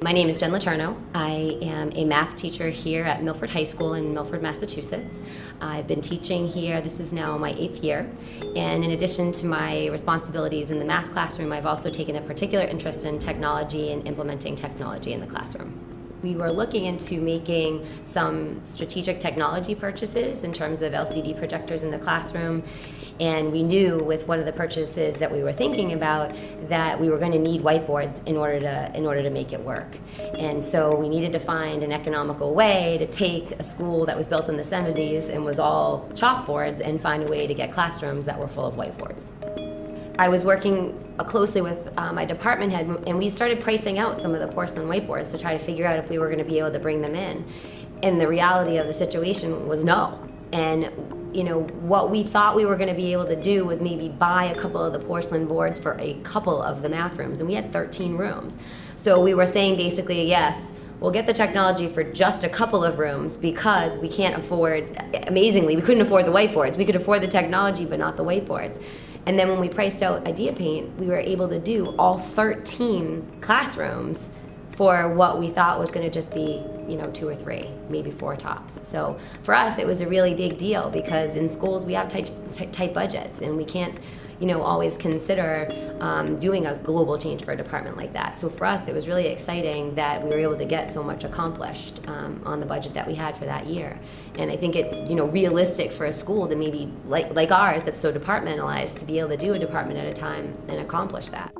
My name is Jen Letourneau. I am a math teacher here at Milford High School in Milford, Massachusetts. I've been teaching here, this is now my eighth year, and in addition to my responsibilities in the math classroom, I've also taken a particular interest in technology and implementing technology in the classroom. We were looking into making some strategic technology purchases in terms of LCD projectors in the classroom. And we knew with one of the purchases that we were thinking about that we were going to need whiteboards in order to in order to make it work. And so we needed to find an economical way to take a school that was built in the 70s and was all chalkboards and find a way to get classrooms that were full of whiteboards. I was working closely with uh, my department head, and we started pricing out some of the porcelain whiteboards to try to figure out if we were going to be able to bring them in. And the reality of the situation was no. And you know what we thought we were going to be able to do was maybe buy a couple of the porcelain boards for a couple of the math rooms, and we had 13 rooms. So we were saying basically, yes, we'll get the technology for just a couple of rooms because we can't afford, amazingly, we couldn't afford the whiteboards. We could afford the technology, but not the whiteboards. And then when we priced out IdeaPaint, we were able to do all 13 classrooms for what we thought was going to just be, you know, two or three, maybe four tops. So for us, it was a really big deal because in schools we have tight, tight budgets and we can't you know, always consider um, doing a global change for a department like that. So for us, it was really exciting that we were able to get so much accomplished um, on the budget that we had for that year. And I think it's, you know, realistic for a school to maybe, like, like ours, that's so departmentalized, to be able to do a department at a time and accomplish that.